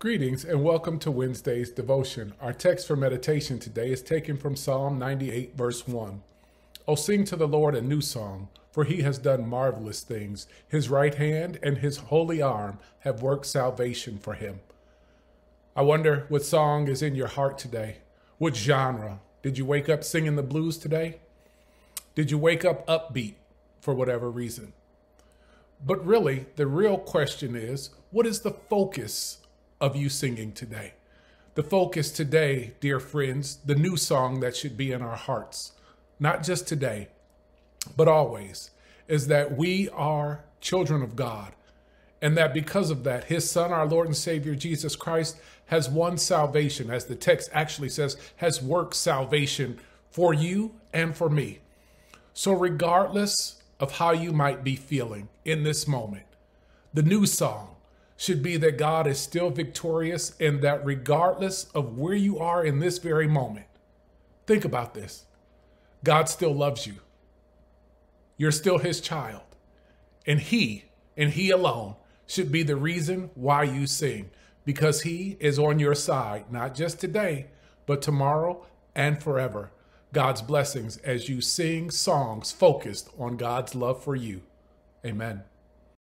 Greetings and welcome to Wednesday's devotion. Our text for meditation today is taken from Psalm 98, verse 1. Oh, sing to the Lord a new song, for he has done marvelous things. His right hand and his holy arm have worked salvation for him. I wonder what song is in your heart today? What genre? Did you wake up singing the blues today? Did you wake up upbeat for whatever reason? But really, the real question is what is the focus of you singing today. The focus today, dear friends, the new song that should be in our hearts, not just today, but always, is that we are children of God. And that because of that, his son, our Lord and Savior Jesus Christ, has won salvation, as the text actually says, has worked salvation for you and for me. So, regardless of how you might be feeling in this moment, the new song, should be that God is still victorious and that regardless of where you are in this very moment, think about this God still loves you. You're still his child. And he, and he alone, should be the reason why you sing because he is on your side, not just today, but tomorrow and forever. God's blessings as you sing songs focused on God's love for you. Amen.